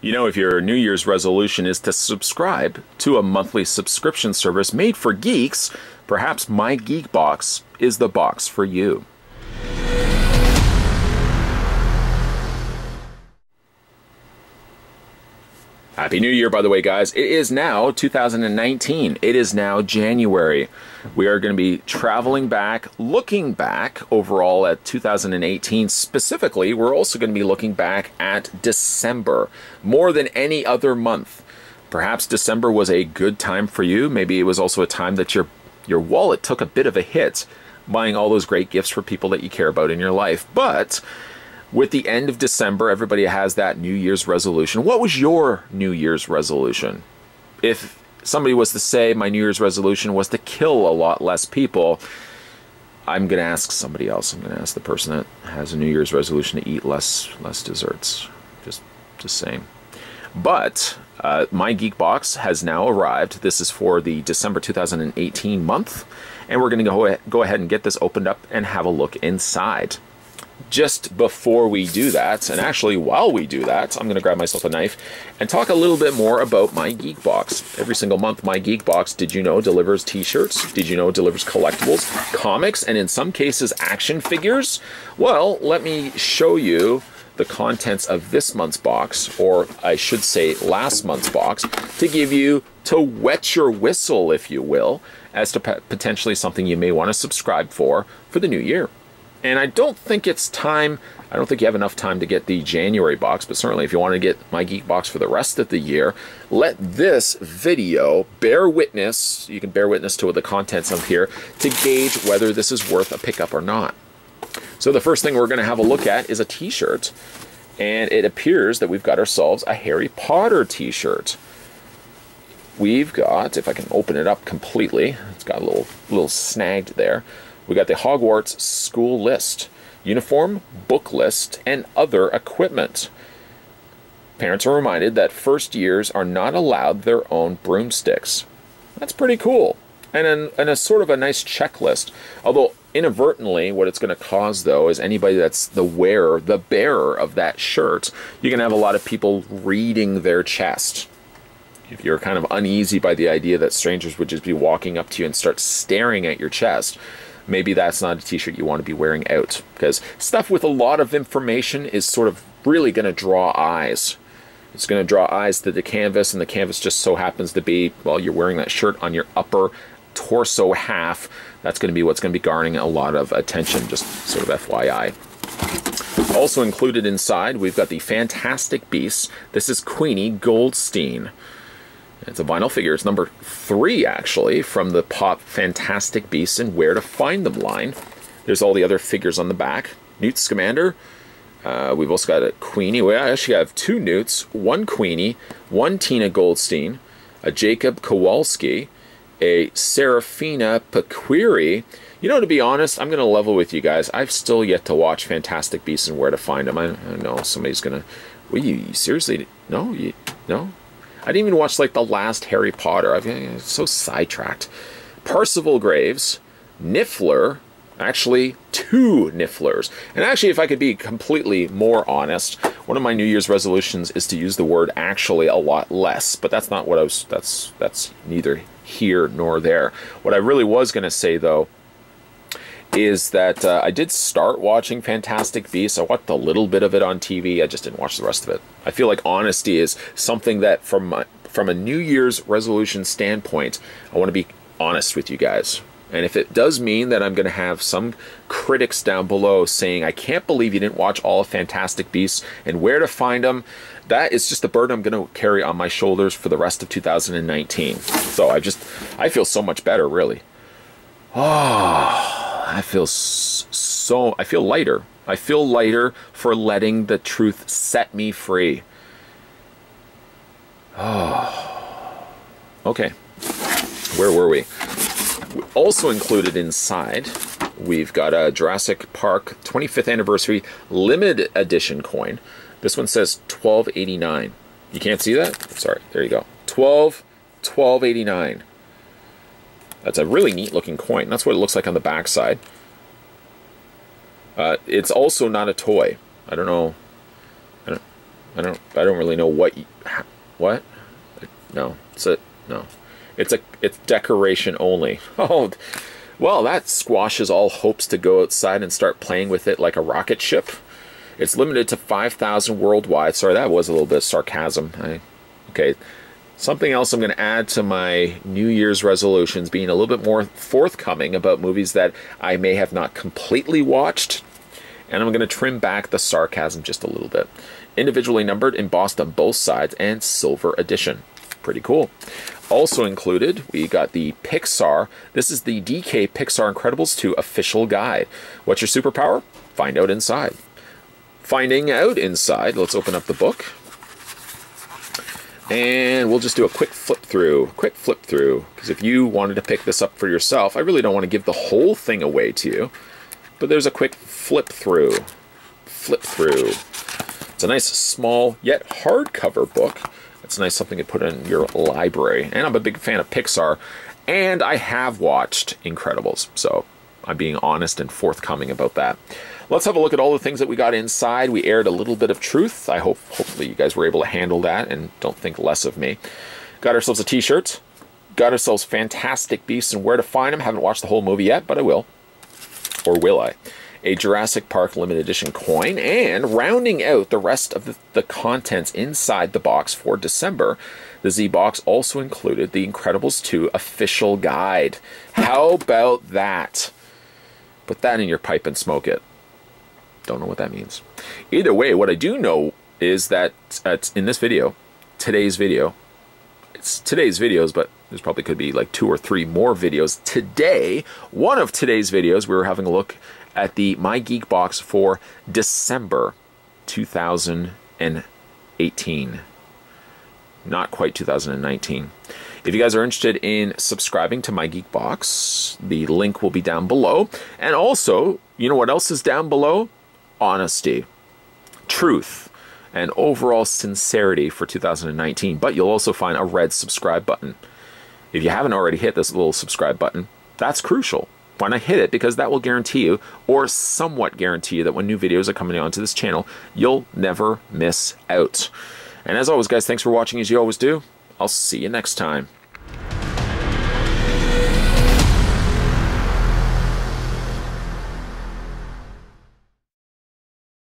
You know, if your New Year's resolution is to subscribe to a monthly subscription service made for geeks, perhaps My Geek Box is the box for you. Happy New Year, by the way, guys. It is now 2019. It is now January. We are going to be traveling back, looking back overall at 2018. Specifically, we're also going to be looking back at December more than any other month. Perhaps December was a good time for you. Maybe it was also a time that your your wallet took a bit of a hit buying all those great gifts for people that you care about in your life. But with the end of December, everybody has that New Year's resolution. What was your New Year's resolution? If somebody was to say my New Year's resolution was to kill a lot less people, I'm going to ask somebody else. I'm going to ask the person that has a New Year's resolution to eat less less desserts. Just just saying. But uh, my Geek Box has now arrived. This is for the December 2018 month, and we're going to go go ahead and get this opened up and have a look inside just before we do that, and actually while we do that, I'm going to grab myself a knife and talk a little bit more about my Geek Box. Every single month, my Geek Box, did you know, delivers t-shirts? Did you know delivers collectibles, comics, and in some cases, action figures? Well, let me show you the contents of this month's box, or I should say last month's box, to give you, to wet your whistle, if you will, as to potentially something you may want to subscribe for for the new year. And I don't think it's time, I don't think you have enough time to get the January box, but certainly if you want to get my Geek Box for the rest of the year, let this video bear witness, you can bear witness to the contents of here, to gauge whether this is worth a pickup or not. So the first thing we're going to have a look at is a t-shirt. And it appears that we've got ourselves a Harry Potter t-shirt. We've got, if I can open it up completely, it's got a little, little snagged there. We got the Hogwarts school list, uniform, book list, and other equipment. Parents are reminded that first years are not allowed their own broomsticks. That's pretty cool. And, an, and a sort of a nice checklist. Although inadvertently, what it's going to cause though is anybody that's the wearer, the bearer of that shirt, you're going to have a lot of people reading their chest. If you're kind of uneasy by the idea that strangers would just be walking up to you and start staring at your chest, maybe that's not a t-shirt you want to be wearing out because stuff with a lot of information is sort of really going to draw eyes. It's going to draw eyes to the canvas, and the canvas just so happens to be, well, you're wearing that shirt on your upper torso half. That's going to be what's going to be garnering a lot of attention, just sort of FYI. Also included inside, we've got the Fantastic Beasts. This is Queenie Goldstein. It's a vinyl figure. It's number three, actually, from the Pop Fantastic Beasts and Where to Find Them line. There's all the other figures on the back. Newt Scamander. Uh, we've also got a Queenie. We actually have two Newts, one Queenie, one Tina Goldstein, a Jacob Kowalski, a Seraphina Picquery. You know, to be honest, I'm going to level with you guys. I've still yet to watch Fantastic Beasts and Where to Find Them. I, I know somebody's going to. Well, you, you seriously? No? You, no? I didn't even watch like the last Harry Potter. I'm so sidetracked. Percival Graves, Niffler, actually two Nifflers. And actually, if I could be completely more honest, one of my New Year's resolutions is to use the word actually a lot less. But that's not what I was. That's that's neither here nor there. What I really was going to say though is that uh, I did start watching Fantastic Beasts. I watched a little bit of it on TV. I just didn't watch the rest of it. I feel like honesty is something that, from my, from a New Year's resolution standpoint, I want to be honest with you guys. And if it does mean that I'm going to have some critics down below saying, I can't believe you didn't watch all of Fantastic Beasts and where to find them, that is just the burden I'm going to carry on my shoulders for the rest of 2019. So I just, I feel so much better, really. Oh. I feel so, I feel lighter. I feel lighter for letting the truth set me free. Oh. Okay. Where were we? Also included inside, we've got a Jurassic Park 25th anniversary limited edition coin. This one says 1289. You can't see that? Sorry, there you go. 12 1289. That's a really neat looking coin. That's what it looks like on the back side. Uh, it's also not a toy. I don't know. I don't, I don't I don't really know what what no it's a no it's a it's decoration only oh well that squashes all hopes to go outside and start playing with it like a rocket ship it's limited to 5000 worldwide sorry that was a little bit sarcasm I, okay something else I'm going to add to my New Year's resolutions being a little bit more forthcoming about movies that I may have not completely watched and I'm going to trim back the sarcasm just a little bit individually numbered, embossed on both sides, and silver edition. Pretty cool. Also included, we got the Pixar. This is the DK Pixar Incredibles 2 official guide. What's your superpower? Find out inside. Finding out inside, let's open up the book. And we'll just do a quick flip through, quick flip through, because if you wanted to pick this up for yourself, I really don't want to give the whole thing away to you, but there's a quick flip through, flip through. It's a nice small yet hardcover book. It's nice something to put in your library. And I'm a big fan of Pixar, and I have watched Incredibles, so I'm being honest and forthcoming about that. Let's have a look at all the things that we got inside. We aired a little bit of truth. I hope hopefully you guys were able to handle that and don't think less of me. Got ourselves a t-shirt. Got ourselves Fantastic Beasts and Where to Find Them. Haven't watched the whole movie yet, but I will. Or will I? a Jurassic Park limited edition coin, and rounding out the rest of the, the contents inside the box for December, the Z box also included the Incredibles 2 official guide. How about that? Put that in your pipe and smoke it. Don't know what that means. Either way, what I do know is that uh, in this video, today's video, it's today's videos, but there's probably could be like two or three more videos. Today, one of today's videos, we were having a look at the My Geek Box for December 2018. Not quite 2019. If you guys are interested in subscribing to My Geek Box, the link will be down below. And also, you know what else is down below? Honesty, truth, and overall sincerity for 2019. But you'll also find a red subscribe button. If you haven't already hit this little subscribe button, that's crucial. Why not hit it? Because that will guarantee you or somewhat guarantee you that when new videos are coming onto this channel you'll never miss out. And as always guys thanks for watching as you always do. I'll see you next time